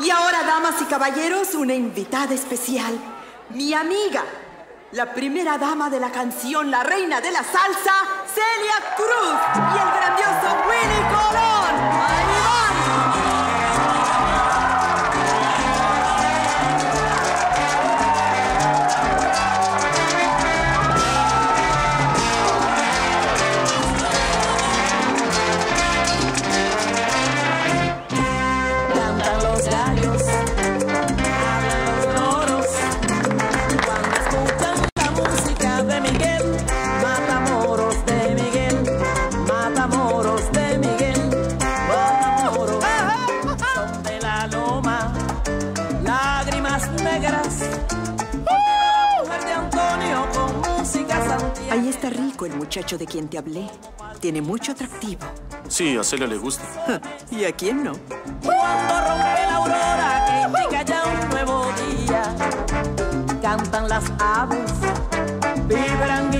Y ahora, damas y caballeros, una invitada especial. Mi amiga, la primera dama de la canción, la reina de la salsa, Celia Cruz. Ahí está rico el muchacho de quien te hablé. Tiene mucho atractivo. Sí, a Celia le gusta. ¿Y a quién no? Cuando rompe la aurora que indica ya un nuevo día, cantan las aves, vibran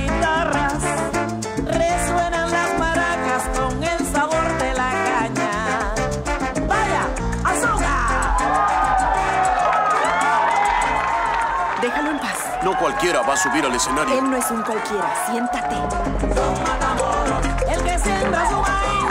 Déjalo en paz. No cualquiera va a subir al escenario. Él no es un cualquiera. Siéntate. El que siembra su